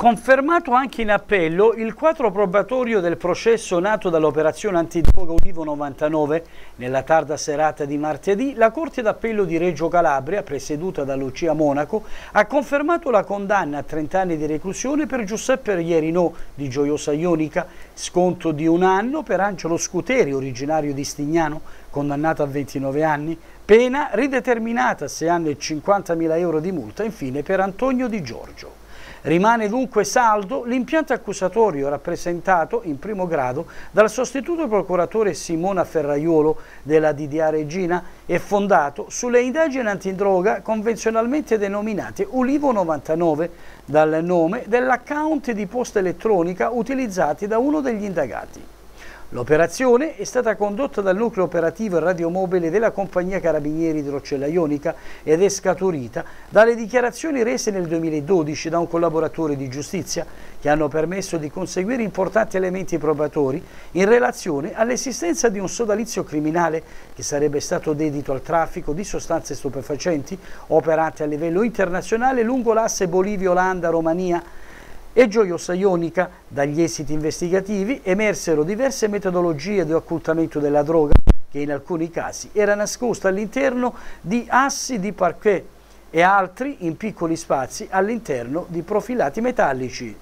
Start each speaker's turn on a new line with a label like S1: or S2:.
S1: Confermato anche in appello il quadro probatorio del processo nato dall'operazione antidroga Ulivo 99, nella tarda serata di martedì la Corte d'Appello di Reggio Calabria, presieduta da Lucia Monaco, ha confermato la condanna a 30 anni di reclusione per Giuseppe Ierinò di Gioiosa Ionica, sconto di un anno per Angelo Scuteri, originario di Stignano, condannato a 29 anni, pena rideterminata a 6 anni e 50.000 euro di multa, infine per Antonio Di Giorgio. Rimane dunque saldo l'impianto accusatorio rappresentato in primo grado dal sostituto procuratore Simona Ferraiolo della DDA Regina e fondato sulle indagini antidroga convenzionalmente denominate Ulivo 99 dal nome dell'account di posta elettronica utilizzati da uno degli indagati. L'operazione è stata condotta dal nucleo operativo e radiomobile della compagnia Carabinieri Roccella Ionica ed è scaturita dalle dichiarazioni rese nel 2012 da un collaboratore di giustizia che hanno permesso di conseguire importanti elementi probatori in relazione all'esistenza di un sodalizio criminale che sarebbe stato dedito al traffico di sostanze stupefacenti operate a livello internazionale lungo l'asse Bolivia-Olanda-Romania e gioiosa ionica. Dagli esiti investigativi emersero diverse metodologie di occultamento della droga che in alcuni casi era nascosta all'interno di assi di parquet e altri in piccoli spazi all'interno di profilati metallici.